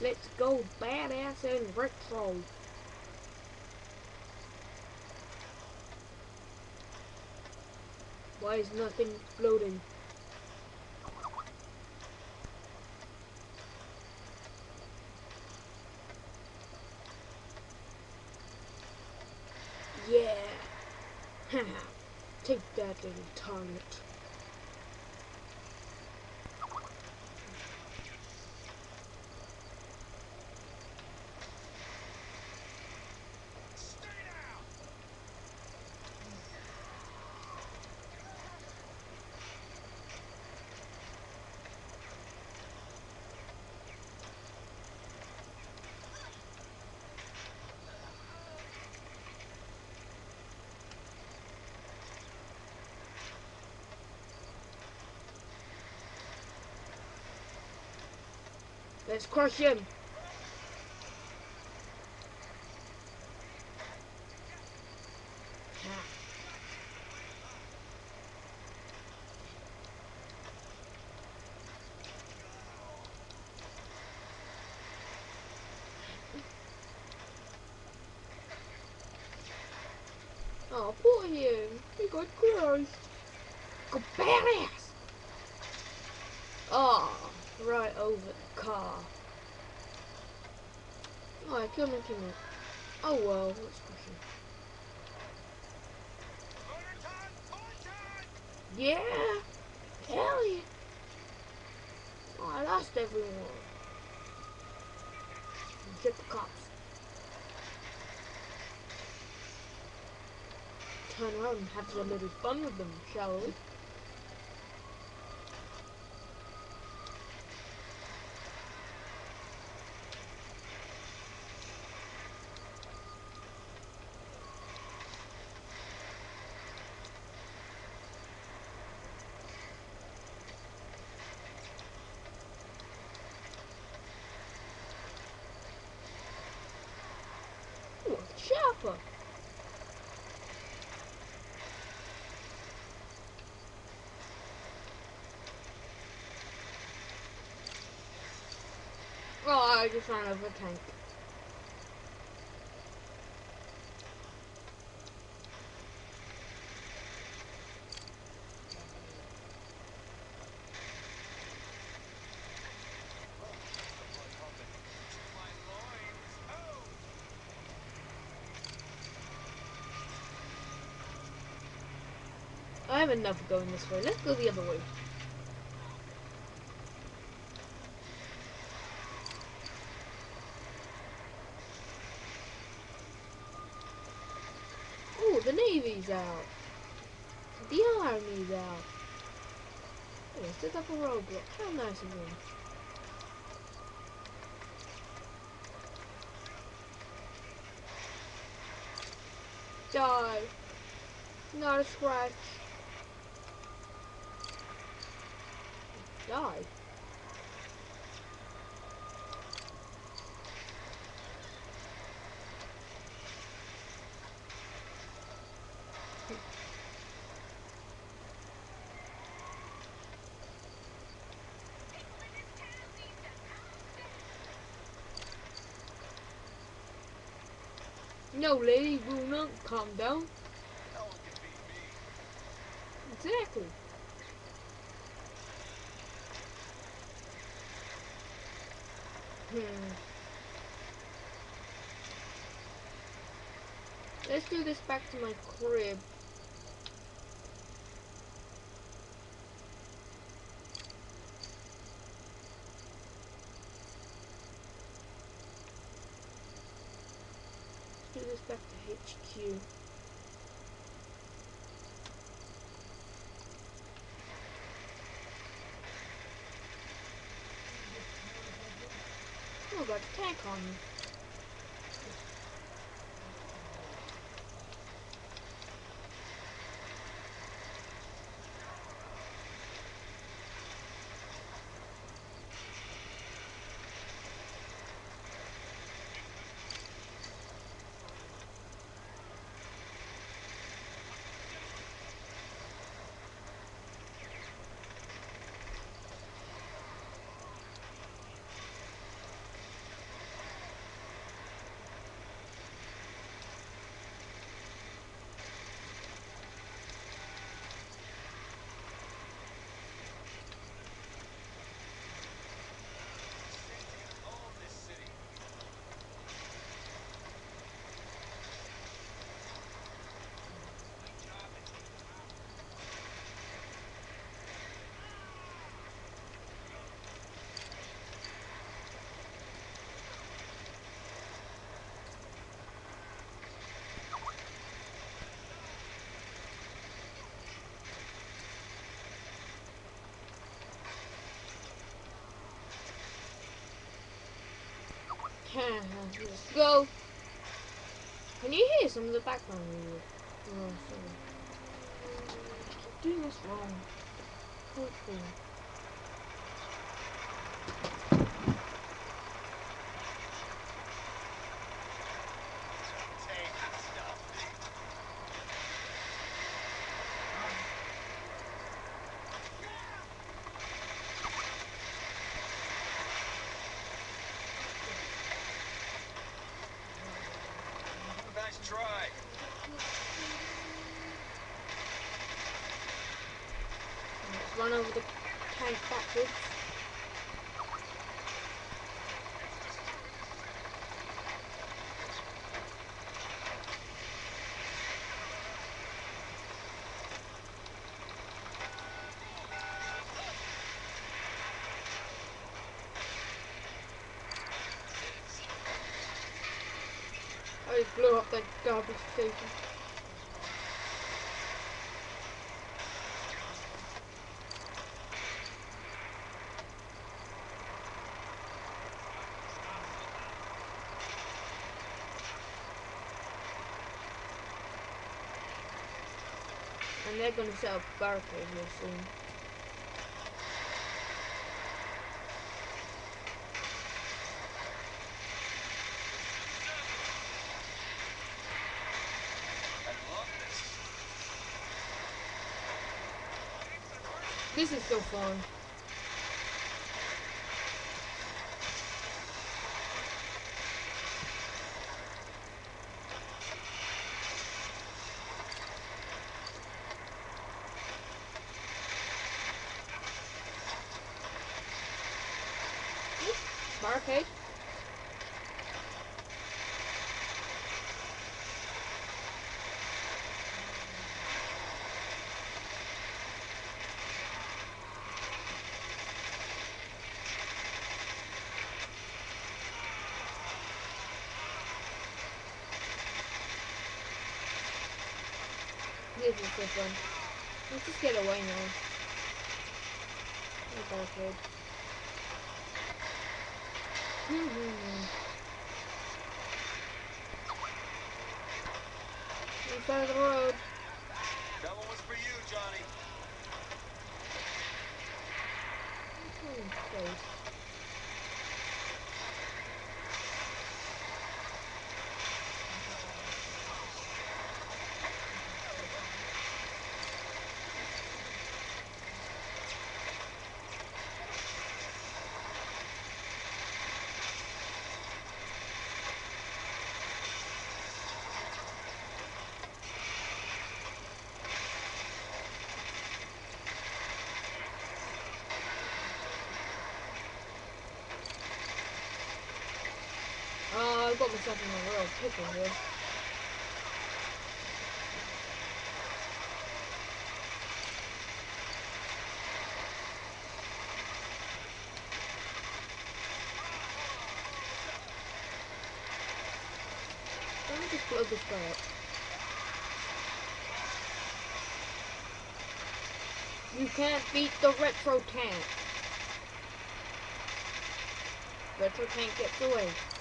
Let's go badass and retro. Why is nothing floating? Yeah. Take that little target. Let's crush him. Oh, poor him. He got crushed. Go badass. Oh, right over the car. I killed him, killed him. Oh well, let's push him. Yeah! Hell yeah! Oh, I lost everyone. Get the cops. Turn around and have a little fun with them, shall we? Chopper! Oh, I just ran over a tank. Enough going this way. Let's go the other way. Oh, the Navy's out. The Army's out. Oh, set up a roadblock. How nice of them. Die. Not a scratch. Die. No, lady, will not calm down. Exactly. Hmm. Let's do this back to my crib. Let's do this back to HQ. Oh, got on me. Go. Can you hear some of the background music? Oh, sorry. I keep doing this wrong. Hopefully. Nice try. Let's run over the tank backwards. I blew up that garbage station. And they're gonna set up barricades here soon. This. Is so fun. This is so fun. Let's just get away now. No barricade. Inside of the road. That one was for you, Johnny. Hmm, close. Oh, I got myself in a real pickle here. Let me just blow this guy up. You can't beat the retro tank. Retro tank gets away.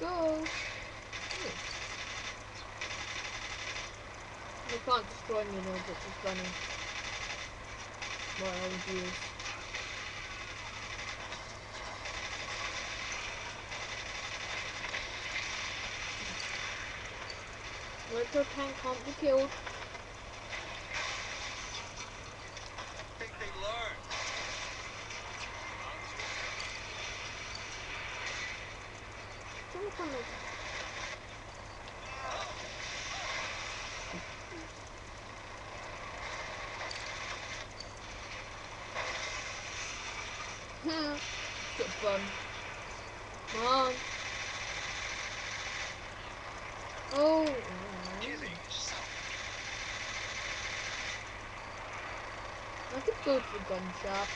Go. They can't destroy me now, which is funny. My own views. Retro tank can't be killed. Hmm. Good fun. On. Oh. I could go to the gun shop.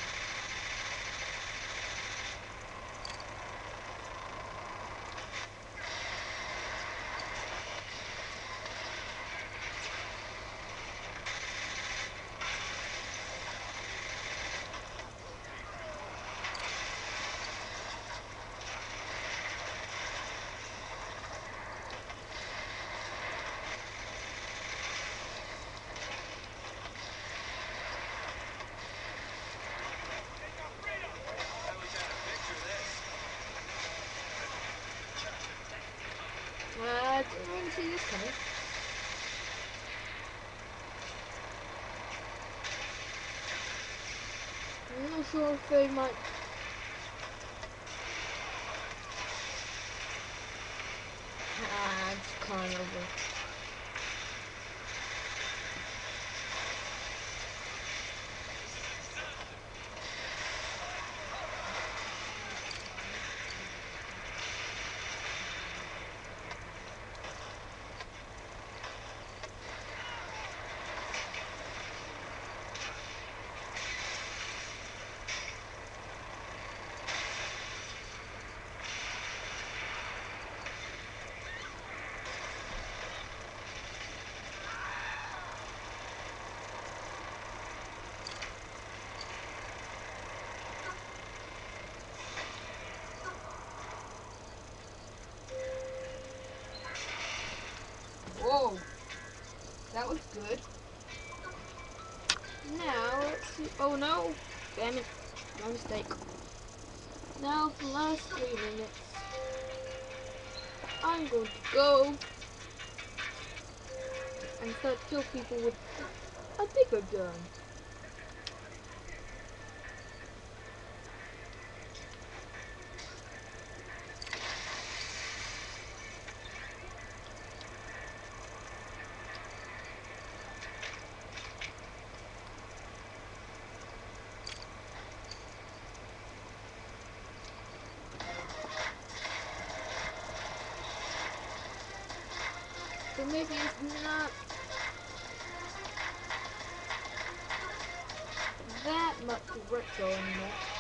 I didn't I'm not sure if they might. Ah, it's kind of. Whoa, that was good. Now let's see. Oh no, damn it, my mistake. Now for the last three minutes, I'm going to go and start kill people with a bigger gun. Maybe it's not that much retro anymore. You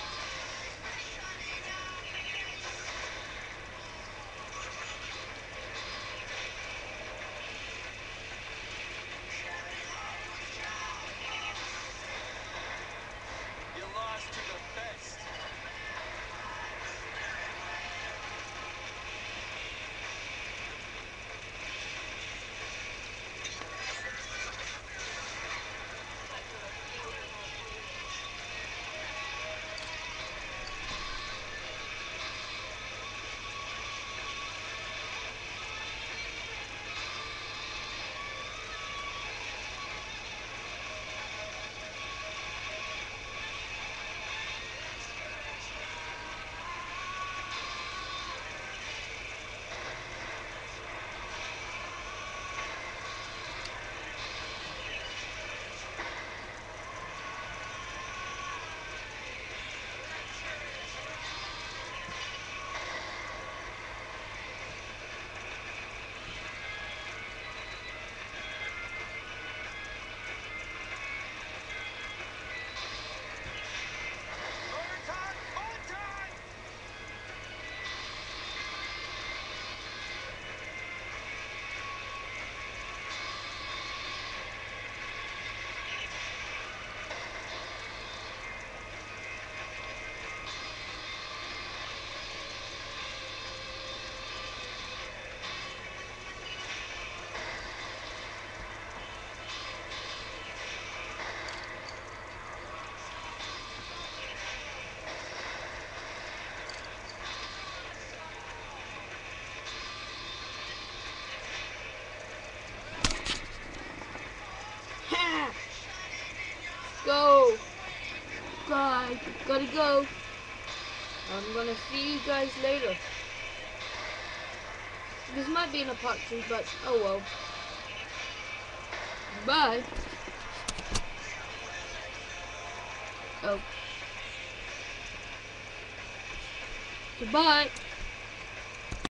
Gotta go. I'm gonna see you guys later. This might be in a but oh well. Bye. Oh. Goodbye.